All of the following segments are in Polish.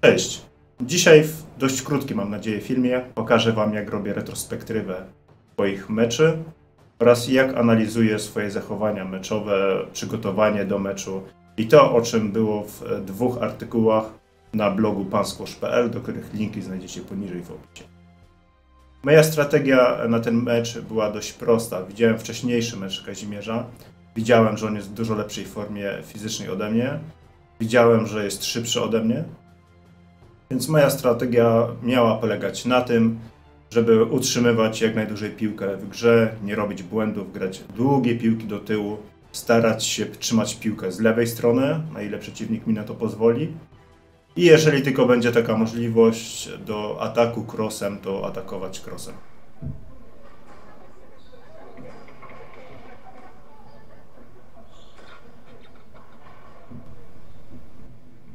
Cześć. Dzisiaj w dość krótkim, mam nadzieję, filmie pokażę Wam, jak robię retrospektywę swoich meczy oraz jak analizuję swoje zachowania meczowe, przygotowanie do meczu i to, o czym było w dwóch artykułach na blogu panskosz.pl, do których linki znajdziecie poniżej w opisie. Moja strategia na ten mecz była dość prosta. Widziałem wcześniejszy mecz Kazimierza. Widziałem, że on jest w dużo lepszej formie fizycznej ode mnie. Widziałem, że jest szybszy ode mnie. Więc moja strategia miała polegać na tym, żeby utrzymywać jak najdłużej piłkę w grze, nie robić błędów, grać długie piłki do tyłu, starać się trzymać piłkę z lewej strony, na ile przeciwnik mi na to pozwoli. I jeżeli tylko będzie taka możliwość do ataku crossem, to atakować crossem.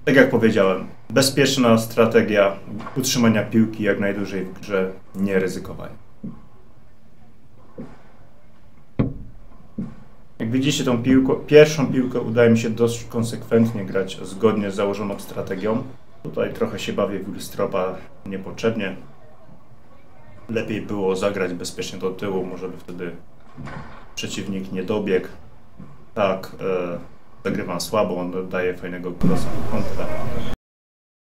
Tak jak powiedziałem, bezpieczna strategia utrzymania piłki jak najdłużej w grze, nie ryzykowania. Jak widzicie tą piłkę, pierwszą piłkę udaje mi się dość konsekwentnie grać zgodnie z założoną strategią. Tutaj trochę się bawię w Wilstropa niepotrzebnie. Lepiej było zagrać bezpiecznie do tyłu, może by wtedy przeciwnik nie dobiegł. Tak, e, zagrywam słabo, on daje fajnego krosa kontra.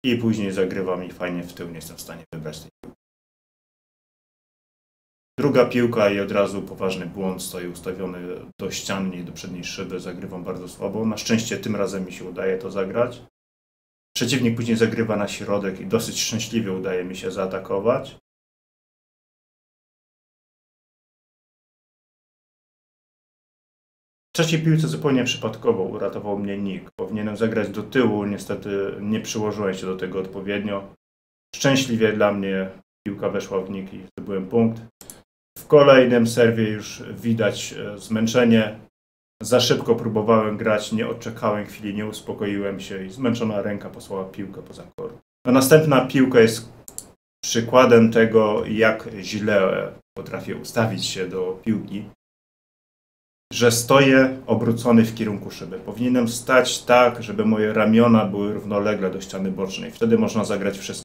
I później zagrywa mi fajnie w tył, nie jestem w stanie wybrać tej piłki. Druga piłka i od razu poważny błąd, stoi ustawiony do ściany, nie do przedniej szyby, zagrywam bardzo słabo. Na szczęście tym razem mi się udaje to zagrać. Przeciwnik później zagrywa na środek i dosyć szczęśliwie udaje mi się zaatakować. Trzeciej piłce zupełnie przypadkowo uratował mnie Nick. Powinienem zagrać do tyłu, niestety nie przyłożyłem się do tego odpowiednio. Szczęśliwie dla mnie piłka weszła w Nick i zdobyłem punkt. W kolejnym serwie już widać e, zmęczenie. Za szybko próbowałem grać, nie odczekałem chwili, nie uspokoiłem się i zmęczona ręka posłała piłkę poza kort. A następna piłka jest przykładem tego, jak źle potrafię ustawić się do piłki że stoję obrócony w kierunku szyby. Powinienem stać tak, żeby moje ramiona były równolegle do ściany bocznej. Wtedy można zagrać wszystko.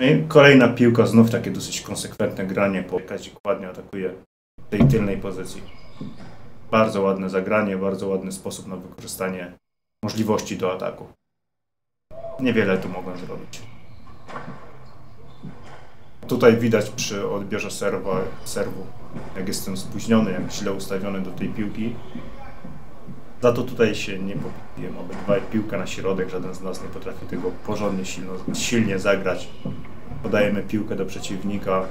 No I kolejna piłka, znów takie dosyć konsekwentne granie, po Kazik ładnie atakuje w tej tylnej pozycji. Bardzo ładne zagranie, bardzo ładny sposób na wykorzystanie możliwości do ataku. Niewiele tu mogłem zrobić. Tutaj widać przy odbiorze serwa, serwu, jak jestem spóźniony, jak źle ustawiony do tej piłki. Za to tutaj się nie popiłem. Obydwa piłka na środek, żaden z nas nie potrafi tego porządnie silno, silnie zagrać. Podajemy piłkę do przeciwnika.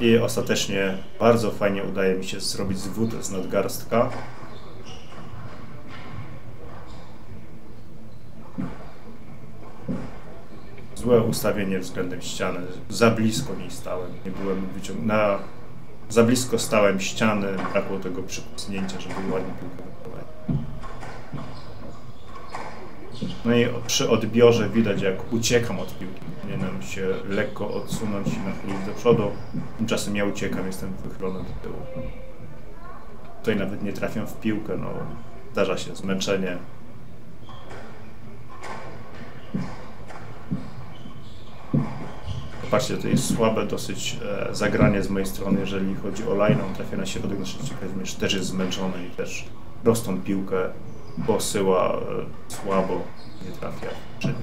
I ostatecznie bardzo fajnie udaje mi się zrobić zwód z nadgarstka. Złe ustawienie względem ściany. Za blisko niej stałem. Nie byłem wyciągnięty. Za blisko stałem ściany, brakło tego przykucnięcia, żeby ładnie piłkę wyprowadzić. No i przy odbiorze widać, jak uciekam od piłki. Powinienem się lekko odsunąć i nachylić do przodu. Tymczasem ja uciekam, jestem wychylony do tyłu. Tutaj nawet nie trafiam w piłkę, no zdarza się zmęczenie, Patrzcie, to jest słabe dosyć e, zagranie z mojej strony, jeżeli chodzi o line. On trafia na środek, na szczęście też jest zmęczony i też prostą piłkę posyła e, słabo, nie trafia ścianę.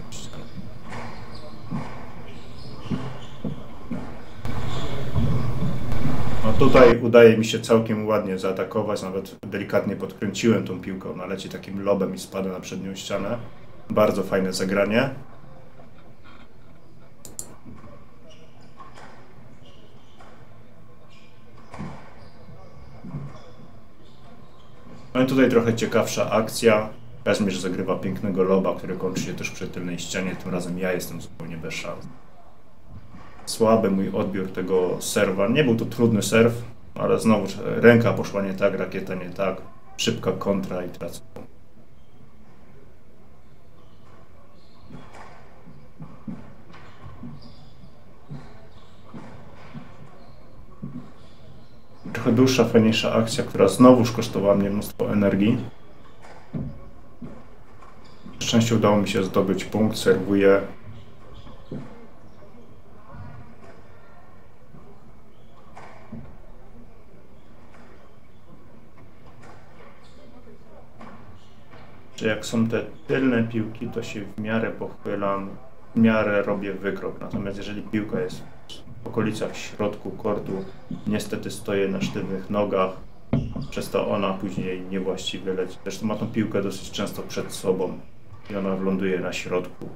No tutaj udaje mi się całkiem ładnie zaatakować, nawet delikatnie podkręciłem tą piłkę, ona leci takim lobem i spada na przednią ścianę. Bardzo fajne zagranie. No i tutaj trochę ciekawsza akcja. Kazimierz zagrywa pięknego loba, który kończy się też przy tylnej ścianie. Tym razem ja jestem zupełnie bez szans. Słaby mój odbiór tego serwa. Nie był to trudny serw, ale znowu ręka poszła nie tak, rakieta nie tak. Szybka kontra i tracę. Trochę dłuższa, fajniejsza akcja, która znowuż kosztowała mnie mnóstwo energii. szczęście udało mi się zdobyć punkt, serwuję. Że jak są te tylne piłki, to się w miarę pochylam, w miarę robię wykrok. Natomiast jeżeli piłka jest w okolicach środku kortu, niestety stoję na sztywnych nogach, przez to ona później niewłaściwie leci. Zresztą ma tą piłkę dosyć często przed sobą i ona ląduje na środku.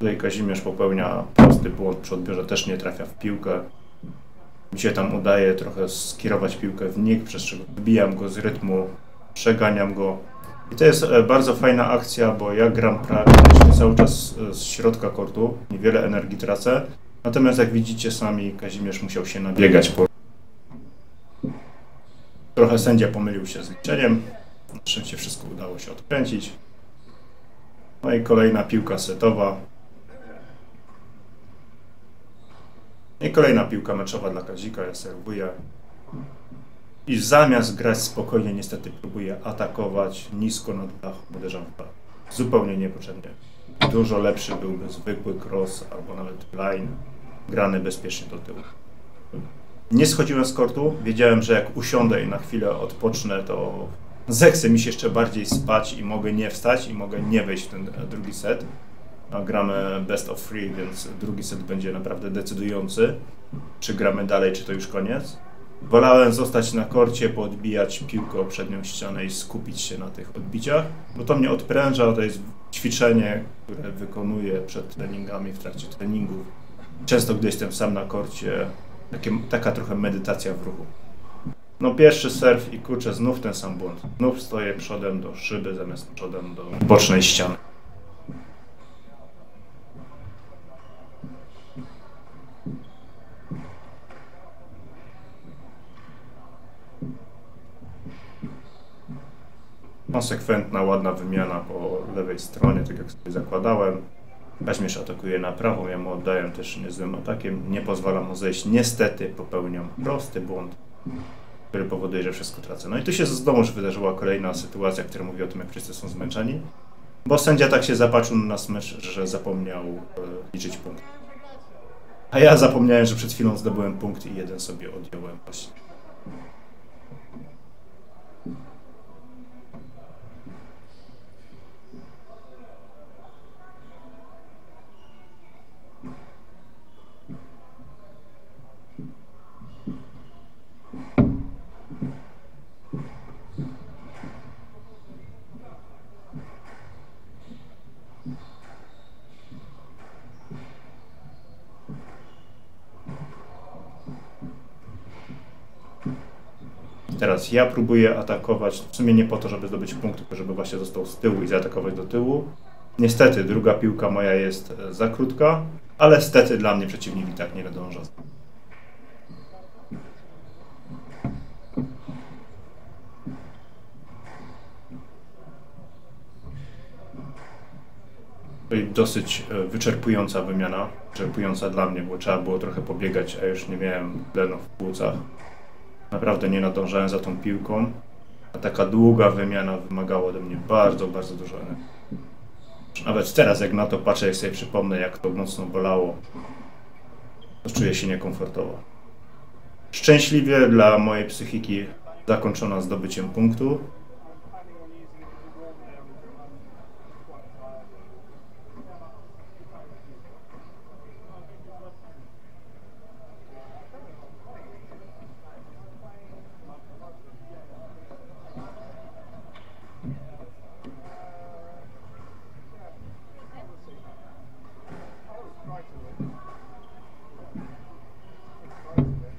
Tutaj Kazimierz popełnia prosty błąd przy odbiorze, też nie trafia w piłkę. Mi się tam udaje trochę skierować piłkę w nik, przez czego wybijam go z rytmu, przeganiam go. I to jest e, bardzo fajna akcja, bo ja gram praktycznie cały czas e, z środka kortu, niewiele energii tracę. Natomiast jak widzicie sami, Kazimierz musiał się nabiegać po... Trochę sędzia pomylił się z liczeniem. Na szczęście wszystko udało się odkręcić. No i kolejna piłka setowa. I kolejna piłka meczowa dla Kazika, ja serwuję. I zamiast grać spokojnie, niestety próbuję atakować nisko nad dach, uderzam w dach. Zupełnie niepotrzebnie. Dużo lepszy byłby zwykły cross albo nawet line, grany bezpiecznie do tyłu. Nie schodziłem z kortu, wiedziałem, że jak usiądę i na chwilę odpocznę, to zechce mi się jeszcze bardziej spać i mogę nie wstać i mogę nie wejść w ten drugi set a gramy best of three, więc drugi set będzie naprawdę decydujący, czy gramy dalej, czy to już koniec. Wolałem zostać na korcie, poodbijać piłkę o przednią ścianę i skupić się na tych odbiciach, bo to mnie odpręża, to jest ćwiczenie, które wykonuję przed treningami, w trakcie treningów. Często, gdy jestem sam na korcie, takie, taka trochę medytacja w ruchu. No pierwszy surf i kurczę, znów ten sam błąd. Znów stoję przodem do szyby zamiast przodem do bocznej ściany. Konsekwentna, ładna wymiana po lewej stronie, tak jak sobie zakładałem. Kaźmierz atakuje na prawą, ja mu oddaję też niezłym atakiem. Nie pozwalam mu zejść. Niestety popełniam prosty błąd, który powoduje, że wszystko tracę. No i tu się znowuż wydarzyła kolejna sytuacja, która mówi o tym, jak wszyscy są zmęczeni. Bo sędzia tak się zapatrzył na mecz, że zapomniał e, liczyć punkt. A ja zapomniałem, że przed chwilą zdobyłem punkt i jeden sobie odjąłem właśnie. Teraz ja próbuję atakować, w sumie nie po to, żeby zdobyć punkt, żeby właśnie został z tyłu i zaatakować do tyłu. Niestety druga piłka moja jest e, za krótka, ale stety dla mnie przeciwnik i tak nie nadąża. dosyć e, wyczerpująca wymiana, wyczerpująca dla mnie, bo trzeba było trochę pobiegać, a już nie miałem tlenu w płucach. Naprawdę nie nadążałem za tą piłką, a taka długa wymiana wymagała ode mnie bardzo, bardzo dużo energii. Nawet teraz, jak na to patrzę, jak sobie przypomnę, jak to mocno bolało, to czuję się niekomfortowo. Szczęśliwie dla mojej psychiki zakończona zdobyciem punktu,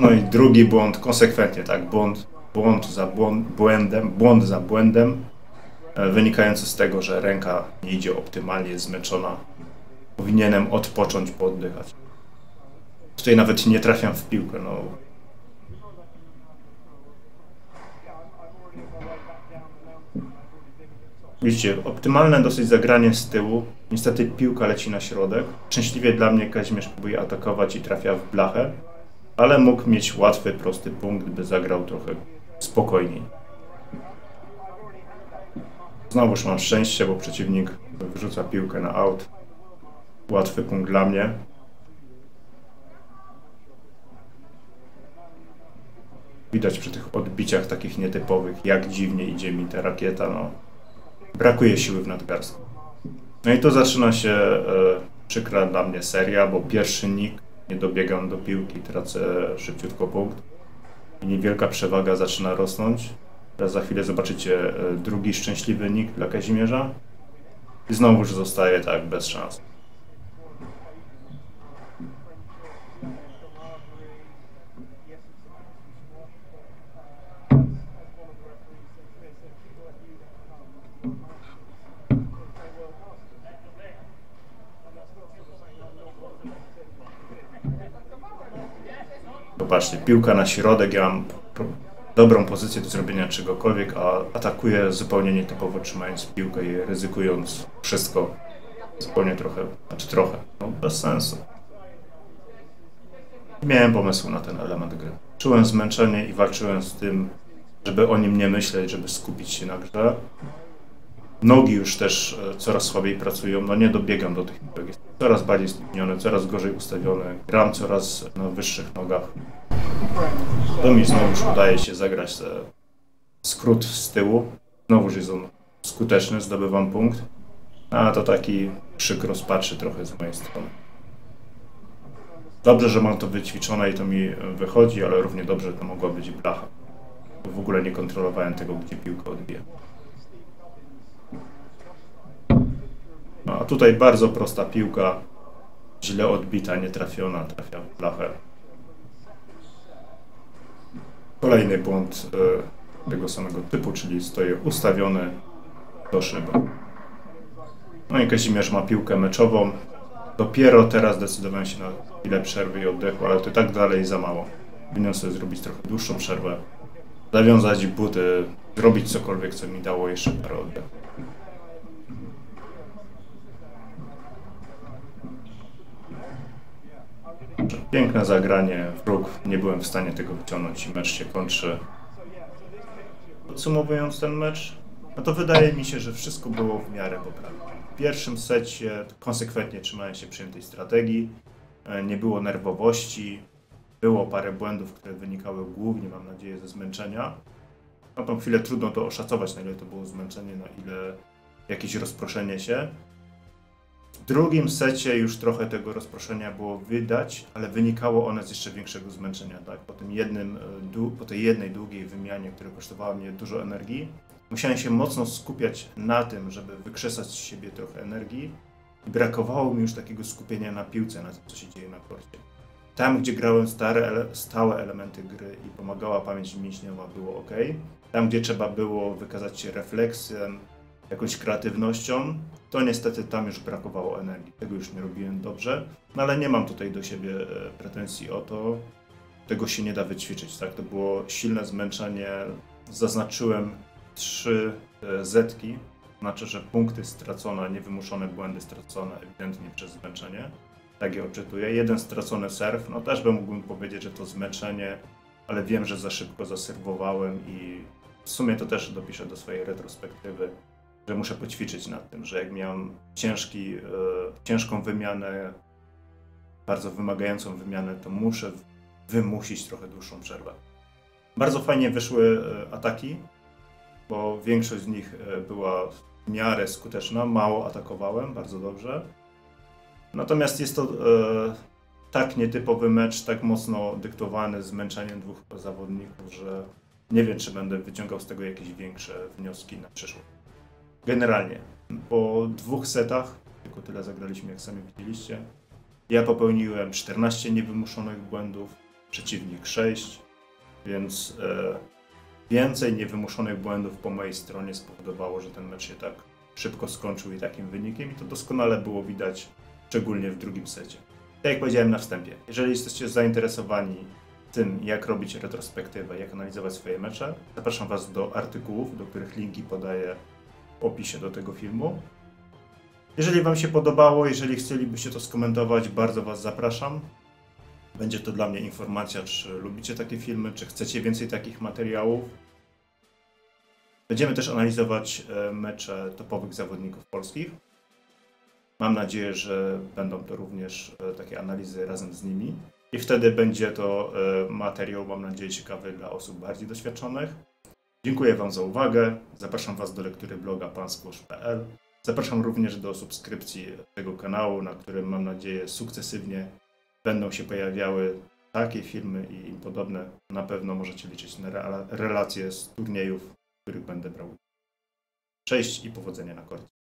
No i drugi błąd, konsekwentnie tak, błąd, błąd za błąd, błędem, błąd za błędem, e, wynikający z tego, że ręka nie idzie optymalnie, jest zmęczona. Powinienem odpocząć, pooddychać. Tutaj nawet nie trafiam w piłkę, no. Widzicie, optymalne dosyć zagranie z tyłu. Niestety piłka leci na środek. Szczęśliwie dla mnie Kazimierz próbuje atakować i trafia w blachę, ale mógł mieć łatwy, prosty punkt, by zagrał trochę spokojniej. Znowuż mam szczęście, bo przeciwnik wyrzuca piłkę na aut. Łatwy punkt dla mnie. Widać przy tych odbiciach takich nietypowych, jak dziwnie idzie mi ta rakieta. No. Brakuje siły w nadgarstku. No i tu zaczyna się e, przykra dla mnie seria, bo pierwszy nick, nie dobiegam do piłki, tracę szybciutko punkt. I niewielka przewaga zaczyna rosnąć. Teraz za chwilę zobaczycie e, drugi szczęśliwy nick dla Kazimierza. I znowuż zostaje tak bez szans. Popatrzcie, piłka na środek, ja mam dobrą pozycję do zrobienia czegokolwiek, a atakuję zupełnie nietypowo, trzymając piłkę i ryzykując wszystko. Zupełnie trochę, znaczy trochę, no bez sensu. Miałem pomysłu na ten element gry. Czułem zmęczenie i walczyłem z tym, żeby o nim nie myśleć, żeby skupić się na grze. Nogi już też e, coraz słabiej pracują, no nie dobiegam do tych piłek. Jestem coraz bardziej stopniony, coraz gorzej ustawiony, gram coraz na wyższych nogach. To mi znowu udaje się zagrać te skrót z tyłu. Znowuż jest on skuteczny, zdobywam punkt. A to taki krzyk rozpaczy trochę z mojej strony. Dobrze, że mam to wyćwiczone i to mi wychodzi, ale równie dobrze to mogła być blacha. W ogóle nie kontrolowałem tego, gdzie piłka odbija. A tutaj bardzo prosta piłka, źle odbita, nietrafiona, trafia w blachę. Kolejny błąd e, tego samego typu, czyli stoję ustawiony do szyby. No i Kazimierz ma piłkę meczową. Dopiero teraz zdecydowałem się na chwilę przerwy i oddechu, ale to i tak dalej za mało. Powinienem sobie zrobić trochę dłuższą przerwę, zawiązać buty, zrobić cokolwiek, co mi dało jeszcze parę oddechów. Piękne zagranie, wróg, nie byłem w stanie tego wyciągnąć i mecz się kończy. Podsumowując ten mecz, no to wydaje mi się, że wszystko było w miarę poprawne. W pierwszym secie konsekwentnie trzymałem się przyjętej strategii, e, nie było nerwowości, było parę błędów, które wynikały głównie, mam nadzieję, ze zmęczenia. Na tą chwilę trudno to oszacować, na ile to było zmęczenie, na ile jakieś rozproszenie się. W drugim secie już trochę tego rozproszenia było wydać, ale wynikało one z jeszcze większego zmęczenia. Tak? Po, tym jednym, e, po tej jednej długiej wymianie, która kosztowała mnie dużo energii, musiałem się mocno skupiać na tym, żeby wykrzesać z siebie trochę energii. I brakowało mi już takiego skupienia na piłce, na tym, co się dzieje na korcie. Tam, gdzie grałem stare, stałe elementy gry i pomagała pamięć mięśniowa, było ok. Tam, gdzie trzeba było wykazać się refleksją, jakąś kreatywnością, to niestety tam już brakowało energii. Tego już nie robiłem dobrze, no ale nie mam tutaj do siebie e, pretensji o to. Tego się nie da wyćwiczyć, tak? To było silne zmęczenie. Zaznaczyłem trzy e, zetki, znaczy, że punkty stracone, niewymuszone błędy stracone ewidentnie przez zmęczenie. Tak je odczytuję. Jeden stracony serw, no też bym mógł powiedzieć, że to zmęczenie, ale wiem, że za szybko zaserwowałem i w sumie to też dopiszę do swojej retrospektywy że muszę poćwiczyć nad tym, że jak miałem ciężki, e, ciężką wymianę, bardzo wymagającą wymianę, to muszę wymusić trochę dłuższą przerwę. Bardzo fajnie wyszły e, ataki, bo większość z nich e, była w miarę skuteczna, mało atakowałem, bardzo dobrze. Natomiast jest to e, tak nietypowy mecz, tak mocno dyktowany zmęczeniem dwóch zawodników, że nie wiem, czy będę wyciągał z tego jakieś większe wnioski na przyszłość. Generalnie, po dwóch setach, tylko tyle zagraliśmy, jak sami widzieliście, ja popełniłem 14 niewymuszonych błędów, przeciwnik 6, więc e, więcej niewymuszonych błędów po mojej stronie spowodowało, że ten mecz się tak szybko skończył i takim wynikiem i to doskonale było widać, szczególnie w drugim secie. Tak jak powiedziałem na wstępie, jeżeli jesteście zainteresowani tym, jak robić retrospektywę, jak analizować swoje mecze, zapraszam Was do artykułów, do których linki podaję opisie do tego filmu. Jeżeli Wam się podobało, jeżeli chcielibyście to skomentować, bardzo Was zapraszam. Będzie to dla mnie informacja, czy lubicie takie filmy, czy chcecie więcej takich materiałów. Będziemy też analizować e, mecze topowych zawodników polskich. Mam nadzieję, że będą to również e, takie analizy razem z nimi. I wtedy będzie to e, materiał, mam nadzieję, ciekawy dla osób bardziej doświadczonych. Dziękuję Wam za uwagę. Zapraszam Was do lektury bloga panskłosz.pl. Zapraszam również do subskrypcji tego kanału, na którym mam nadzieję sukcesywnie będą się pojawiały takie filmy i im podobne. Na pewno możecie liczyć na relacje z turniejów, w których będę brał. Cześć i powodzenia na korcie.